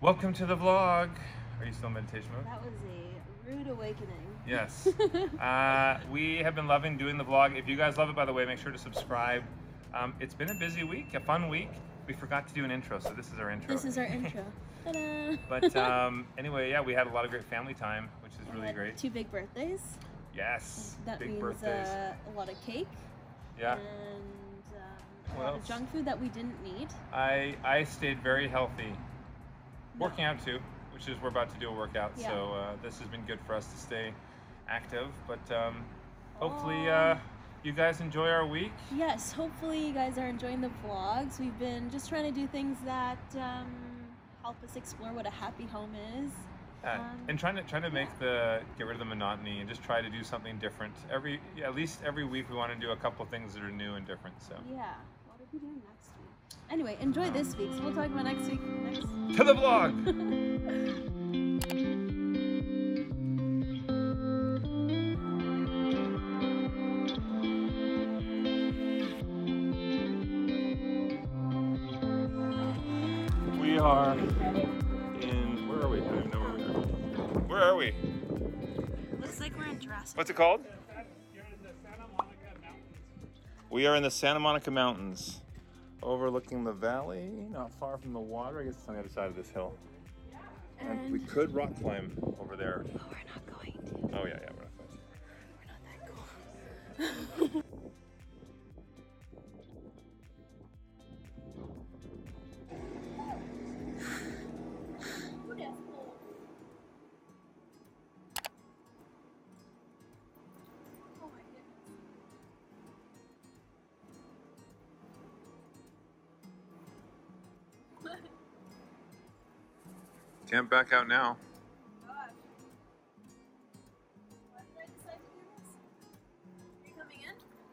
Welcome to the vlog. Are you still in meditation mode? That was a rude awakening. Yes. uh, we have been loving doing the vlog. If you guys love it, by the way, make sure to subscribe. Um, it's been a busy week, a fun week. We forgot to do an intro, so this is our intro. This is our intro. Ta-da! but um, anyway, yeah, we had a lot of great family time, which is really great. Two big birthdays. Yes. That Big means birthdays. uh, a lot of cake yeah. and um, a What lot else? of junk food that we didn't need. I I stayed very healthy. Working out too, which is we're about to do a workout, Yeah. so uh, this has been good for us to stay active. But um, hopefully, uh, you guys enjoy our week. Yes, hopefully you guys are enjoying the vlogs. We've been just trying to do things that um, help us explore what a happy home is. Uh, Um, and trying to trying to make the get rid of the monotony and just try to do something different every at least every week we want to do a couple things that are new and different so Yeah. What are we doing next week? Anyway, enjoy this week. So we'll talk about next week. Next. to the vlog we are. In where are we? I don't even know where we are. Where are we? Looks like we're in Jurassic. what's it called? We are in the santa monica mountains overlooking the valley not far from the water. I guess it's on the other side of this hill. And we could rock climb over there. Oh, we're not going to. oh yeah yeah we're not going. We're not that cool. Can't back out now.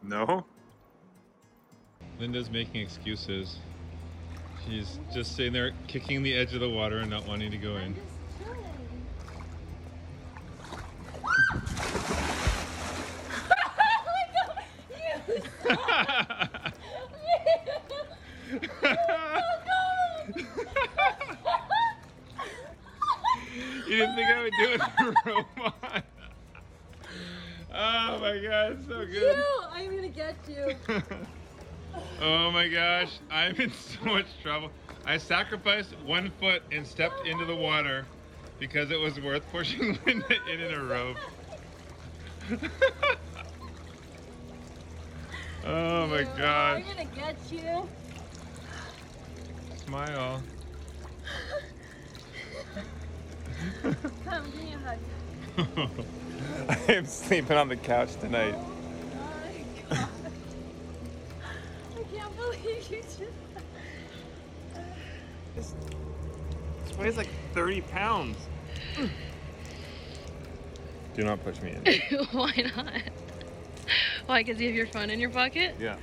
No. Linda's making excuses. She's just sitting there kicking the edge of the water and not wanting to go in. you didn't think I would do it for robot. Oh my god, so good. I'm gonna get you. oh my gosh, I'm in so much trouble. I sacrificed one foot and stepped into the water because it was worth pushing Linda in in a rope. oh my god. I'm gonna get you. Smile. Come, give me a hug. I am sleeping on the couch tonight. This weighs like 30 pounds. Do not push me in. Why not? Why? Because you have your phone in your pocket? Yeah.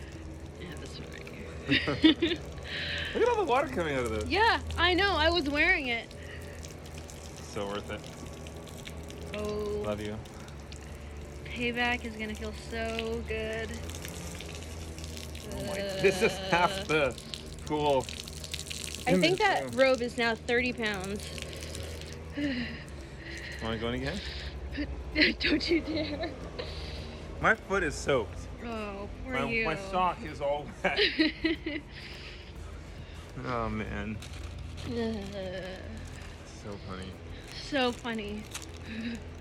Yeah, this one right here. Look at all the water coming out of this. yeah, I know. I was wearing it. So worth it. Oh, Love you. payback is gonna feel so good. Oh my, this is half the pool. I think that robe is now 30 pounds. Want to go in again? Don't you dare. My foot is soaked. Oh, poor My, you. my sock is all wet. oh man. So funny. so funny.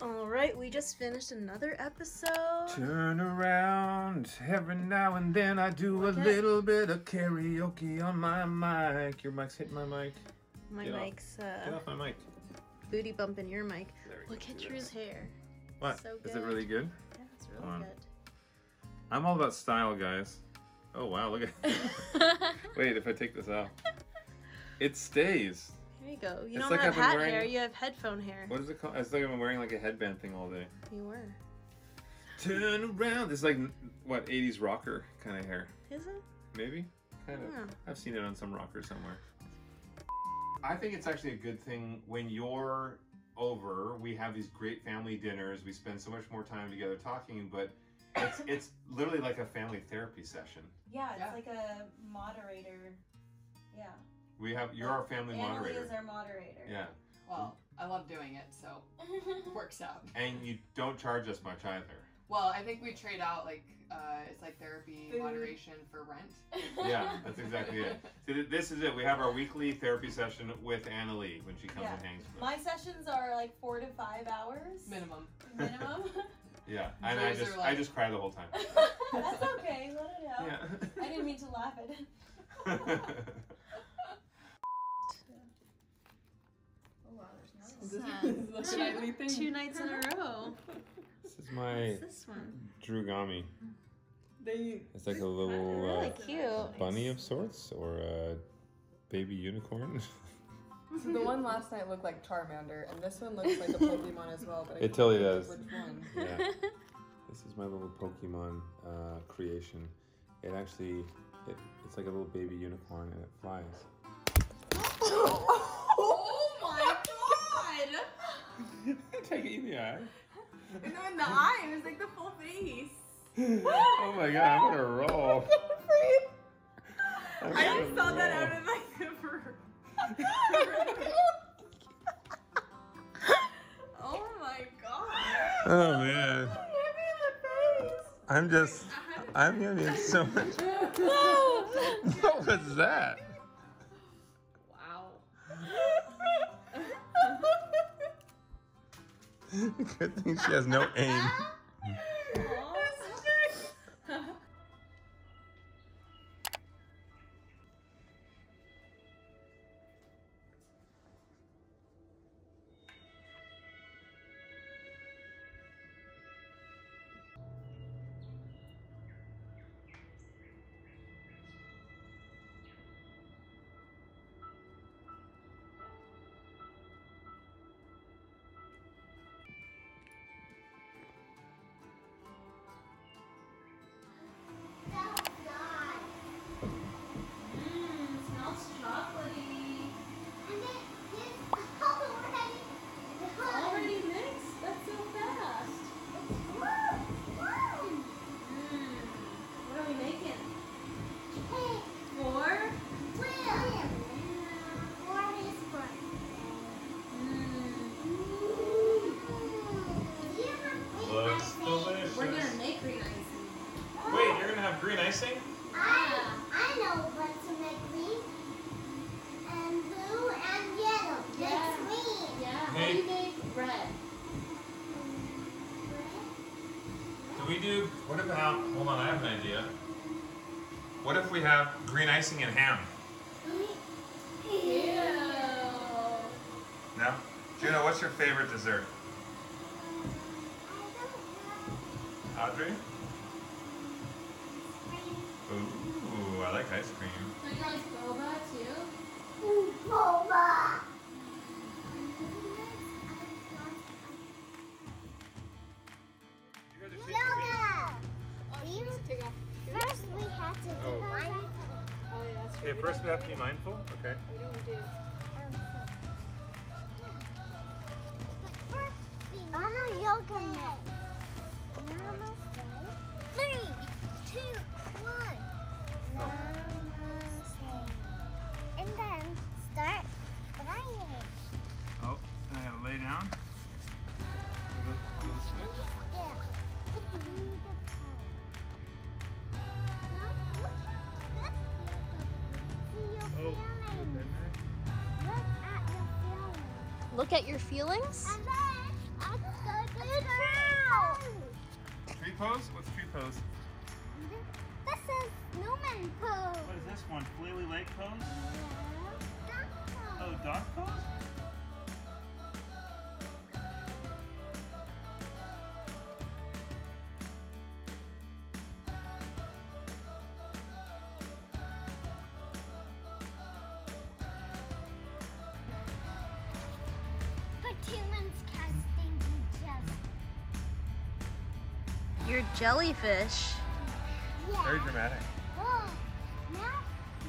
All right, we just finished another episode. Turn around. Every now and then I do a little bit of karaoke on my mic. Your mic's hitting my mic. My Get off. mic's Get uh, off my mic. booty bumping your mic. Look at Drew's hair. What? so Is it really good? Yeah, it's Hold really on. good. I'm all about style, guys. Oh wow, look at. Wait, if I take this out, it stays. Here you go. You It's don't like have I've been hat wearing- hair. You have headphone hair. What is it called? It's like I've been wearing like a headband thing all day. You were. Turn around. It's like what 80s rocker kind of hair. Is it? Maybe. Kind of. Yeah. I've seen it on some rocker somewhere. I think it's actually a good thing when you're over. We have these great family dinners. We spend so much more time together talking, but it's it's literally like a family therapy session. Yeah, it's Yeah. like a moderator. Yeah. We have you're our family Annalee moderator. is our moderator. Yeah, Well, I love doing it, so it works out. and you don't charge us much either. Well, I think we trade out like uh, it's like therapy Food. moderation for rent. Yeah, that's exactly it. So th- this is it. We have our weekly therapy session with Annalee when she comes Yeah. and hangs with us. My sessions are like four to five hours Minimum. minimum. Yeah, and I Yours are just I like- just cry the whole time. That's okay. Let it out. Yeah. I didn't mean to laugh at it. Wow, there's This none. is two, two nights in a row. this is my What's this one? Drugami. They It's like a little Really uh, cute. bunny of sorts or a baby unicorn. So the one last night looked like Charmander, and this one looks like a Pokemon as well. But I It can't totally think does. Which one? yeah. This is my little Pokemon uh, creation. It actually, it, it's like a little baby unicorn and it flies. Take it in the eye. And then the eye, it was like the full face. oh my god, I'm gonna roll. I'm I just saw that out of my zipper. oh my god! Oh man. I'm just, I'm gonna need so much. what was that? Good thing she has no aim. Gonna icing? I, I know what to make green and blue and yellow. Yeah. That's green. Yeah, how Hey. do you make red? Do we do, what about, hold on, I have an idea. What if we have green icing and ham? Ew. No? Juno, what's your favorite dessert? Um, Audrey? Ooh, I like ice cream. So you like boba too? Ooh, boba. Yoga. First we have to do Oh. mindful. Okay, first we have to be mindful. Okay. I'm a yoga mat. Three, two, down. Yeah. Oh, Look at your feelings. Look at your feelings? And then I'm gonna drown. Tree pose? What's tree pose? This is Newman pose. What is this one? Fleely Lake pose? Yeah. Oh, dog pose? You're jellyfish. Yeah. Very dramatic. Oh, now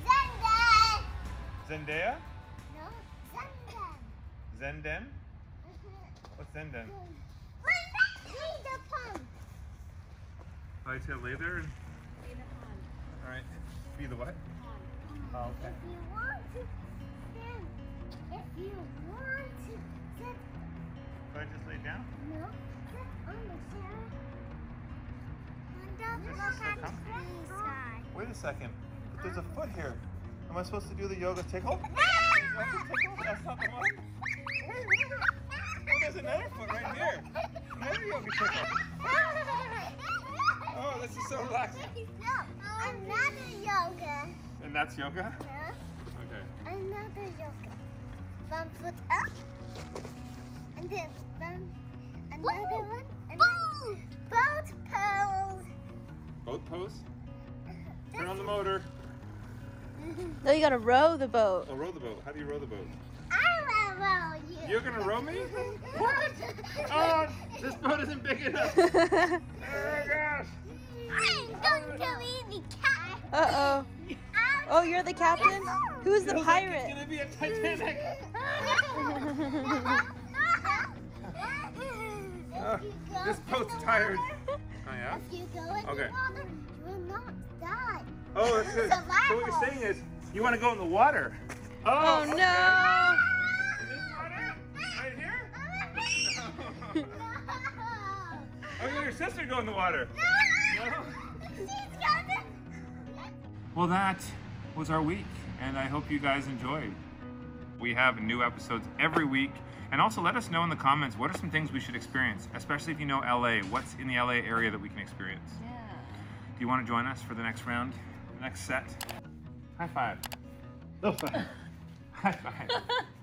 Zenda. Zendaya? No, Zenden? Mm-hmm. What's Zenden? Read the pump. Oh, I to lay there and. All right. Be the what? Oh, okay. If you want to stand, if you want to sit, So I just lay down? no, sit on the chair. Wait a second. But there's a foot here. Am I supposed to do the yoga tickle? Yoga tickle? That's not the one. Oh, there's another foot right here. Another yoga tickle. Oh, this is so relaxing. No, another yoga. And that's yoga? Yeah, Okay. another yoga. One foot up, and then one, another one, and then both pose. Both pose. Turn on the motor. No, you gotta row the boat. Oh, row the boat. How do you row the boat? I will roll you. You're gonna row me? What? Oh, this boat isn't big enough. Oh my gosh. I'm going to be the cat. Uh oh. Oh, you're the captain? Who's the Feels like pirate? It's gonna be a Titanic. Oh, this boat's tired. Oh yeah. If you go in Okay. the water, you will not die. Oh, that's good. So what you're saying is, you want to go in the water? Oh, oh okay. no! In this water? Right here? No. Oh, you and your sister go in the water. No? She's. Well, that was our week, and I hope you guys enjoyed. We have new episodes every week, and also let us know in the comments what are some things we should experience, especially if you know LA. What's in the LA area that we can experience? Yeah. Do you want to join us for the next round, the next set? High five. Low five. High five.